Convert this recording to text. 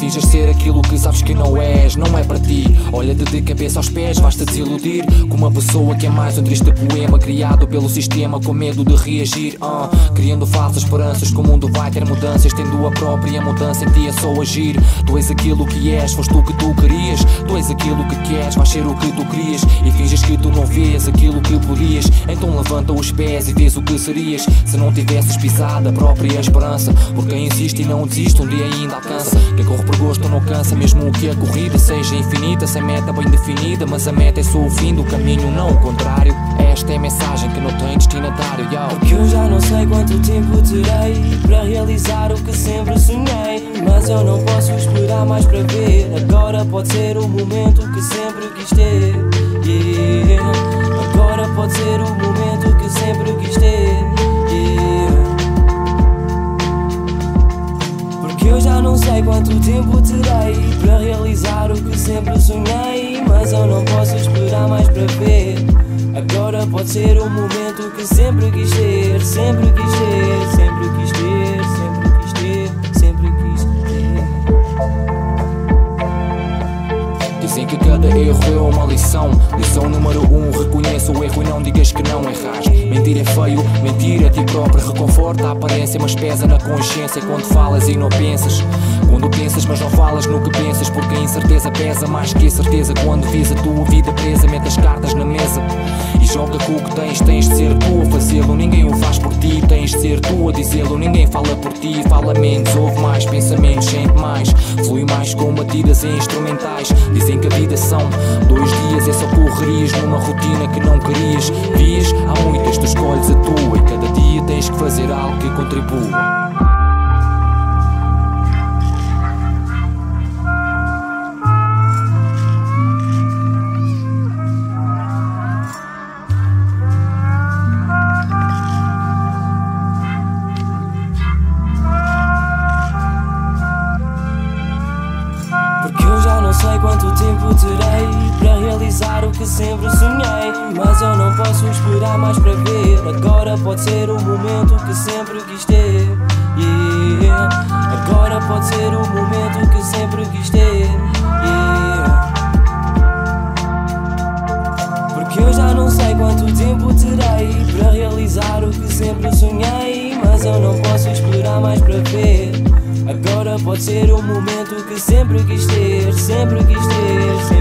finges ser aquilo que sabes que não és, não é para ti. Olha-te de cabeça aos pés, basta desiludir com uma pessoa que é mais um triste poema criado pelo sistema com medo de reagir. Uh, criando falsas esperanças que o mundo vai ter mudanças, tendo a própria mudança em ti é só agir. Tu és aquilo que és, foste tu que tu querias. Tu és aquilo que queres, vais ser o que tu querias. E finges que tu não vês aquilo que podias. Então levanta os pés e vês o que serias se não tivesses pisado a própria esperança. Porque quem insiste e não desiste, um dia ainda alcança. Quem corre por gosto não cansa, mesmo que a corrida seja infinita, sem meta bem definida. Mas a meta é só o fim do caminho, não o contrário. Esta é a mensagem que não tem destinatário. Yo. Porque eu já não sei quanto tempo terei para realizar o que sempre sonhei. Mas eu não posso esperar mais para ver. Agora pode ser o momento que sempre quis ter. Yeah. Agora pode ser o momento que sempre quis ter. Porque eu já não sei quanto tempo terei para realizar o que sempre sonhei. Mas eu não posso esperar mais para ver. Agora pode ser o momento que sempre quis ter, sempre quis ter, é uma lição. Lição número um: reconheça o erro e não digas que não erras. Mentir é feio, mentir a ti próprio reconforta a aparência, mas pesa na consciência quando falas e não pensas. Quando pensas, mas não falas no que pensas, porque a incerteza pesa mais que a certeza. Quando vis a tua vida presa, mete as cartas tens. Tens de ser tu a fazê-lo, ninguém o faz por ti. Tens de ser tu a dizê-lo, ninguém fala por ti. Fala menos, ouve mais pensamentos, sente mais, flui mais com batidas e instrumentais. Dizem que a vida são dois dias, é só correrias numa rotina que não querias. Vias, há muitas, tu escolhes a tua e cada dia tens que fazer algo que contribua. Tempo terei para realizar o que sempre sonhei. Mas eu não posso esperar mais para ver. Agora pode ser o momento que sempre quis ter. Yeah. Agora pode ser o momento que sempre quis ter. Yeah. Porque eu já não sei quanto tempo terei para realizar o que sempre sonhei. Mas eu não posso esperar mais para ver. Agora pode ser o momento que sempre quis ter, sempre quis ter, sempre